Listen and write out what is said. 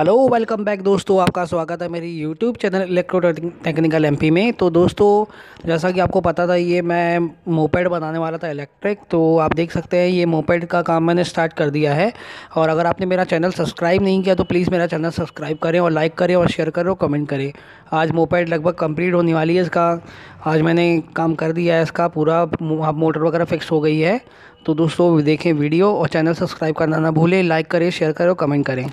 Hello, welcome back दोस्तों, आपका स्वागत है मेरी YouTube channel electro technical MP में। तो दोस्तों, जैसा कि आपको पता था, ये मैं मोपेड बनाने वाला था इलेक्ट्रिक तो आप देख सकते हैं, ये मोपेड का काम मैंने स्टार्ट कर दिया है। और अगर आपने मेरा चैनल सब्सक्राइब नहीं किया तो प्लीज़ मेरा चैनल सब्सक्राइब करें और लाइक करें और शेयर करें और कमेंट करें। आज मोपेड लगभग कंप्लीट होने वाली है इसका। आज मैंने काम कर दिया है इसका, पूरा मोटर वगैरह फिक्स हो गई है। तो दोस्तों, देखें वीडियो और चैनल सब्सक्राइब करना ना भूलें, लाइक करें, शेयर करें और कमेंट करें।